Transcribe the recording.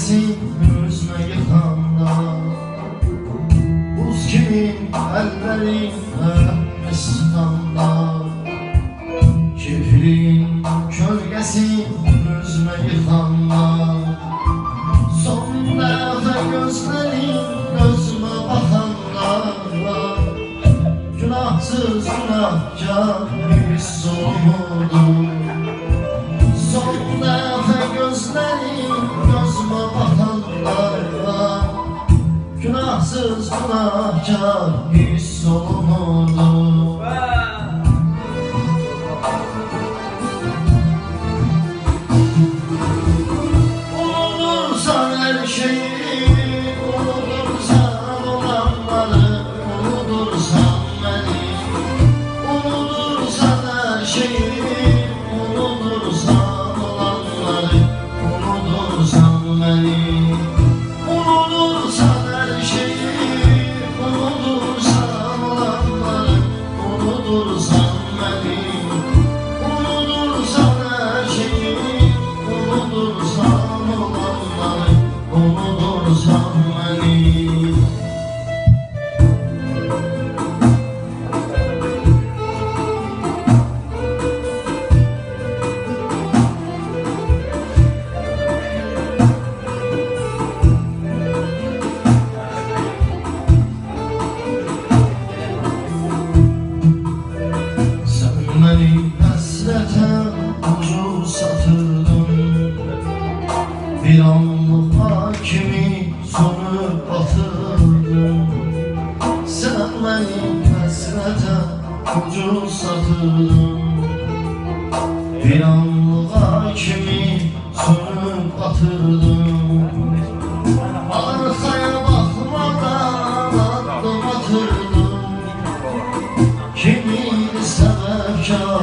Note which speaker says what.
Speaker 1: sensin özne yıkanda Buz gibi ellerinde mestanda Kirliğin kölgesi özne yıkanda Son defa gözlerin gözüme bakanda Günahsız günahkar bir solmadım Son defa gözlerin gözüme bakanlar Günahsız günahkar bir sorumludur Unutsan her şeyi, todos Sen beni hasrete ucuz satırdın Bir anlık hakimi sonu batırdın Arkaya bakmadan adım atırdın Kimin sebepkar